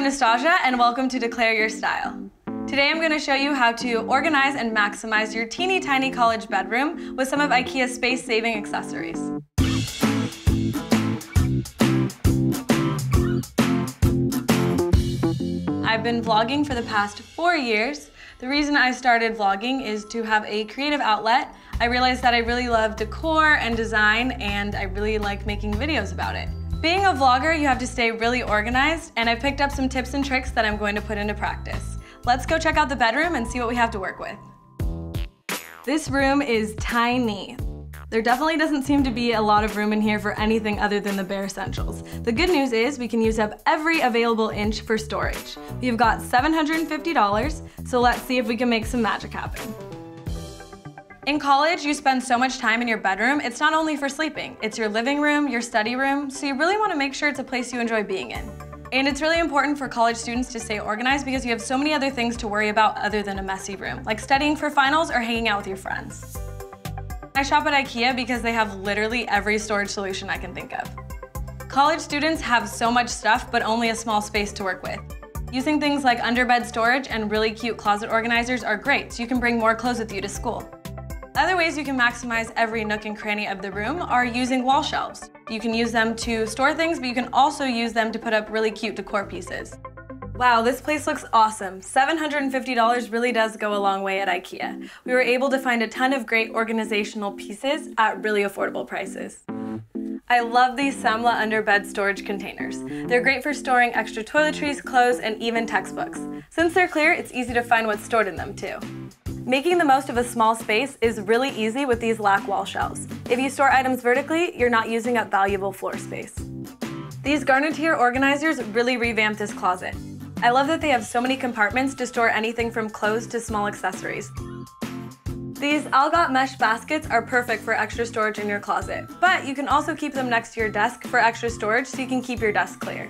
I'm Nastasia and welcome to Declare Your Style. Today I'm going to show you how to organize and maximize your teeny tiny college bedroom with some of IKEA's space-saving accessories. I've been vlogging for the past four years. The reason I started vlogging is to have a creative outlet. I realized that I really love decor and design and I really like making videos about it. Being a vlogger, you have to stay really organized, and I picked up some tips and tricks that I'm going to put into practice. Let's go check out the bedroom and see what we have to work with. This room is tiny. There definitely doesn't seem to be a lot of room in here for anything other than the bare essentials. The good news is we can use up every available inch for storage. We've got $750, so let's see if we can make some magic happen. In college, you spend so much time in your bedroom, it's not only for sleeping, it's your living room, your study room, so you really want to make sure it's a place you enjoy being in. And it's really important for college students to stay organized because you have so many other things to worry about other than a messy room, like studying for finals or hanging out with your friends. I shop at IKEA because they have literally every storage solution I can think of. College students have so much stuff, but only a small space to work with. Using things like underbed storage and really cute closet organizers are great, so you can bring more clothes with you to school. Other ways you can maximize every nook and cranny of the room are using wall shelves. You can use them to store things, but you can also use them to put up really cute decor pieces. Wow, this place looks awesome. $750 really does go a long way at IKEA. We were able to find a ton of great organizational pieces at really affordable prices. I love these Samla underbed storage containers. They're great for storing extra toiletries, clothes, and even textbooks. Since they're clear, it's easy to find what's stored in them too. Making the most of a small space is really easy with these lack wall shelves. If you store items vertically, you're not using up valuable floor space. These Garnityr organizers really revamp this closet. I love that they have so many compartments to store anything from clothes to small accessories. These Algot mesh baskets are perfect for extra storage in your closet, but you can also keep them next to your desk for extra storage so you can keep your desk clear.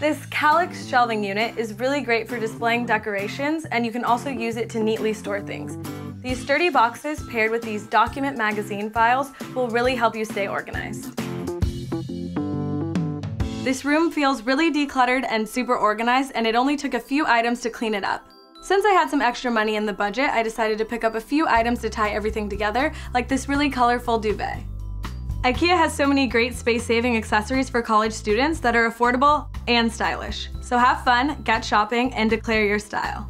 This Kallax shelving unit is really great for displaying decorations and you can also use it to neatly store things. These sturdy boxes paired with these document magazine files will really help you stay organized. This room feels really decluttered and super organized and it only took a few items to clean it up. Since I had some extra money in the budget, I decided to pick up a few items to tie everything together, like this really colorful duvet. IKEA has so many great space-saving accessories for college students that are affordable and stylish. So have fun, get shopping, and declare your style.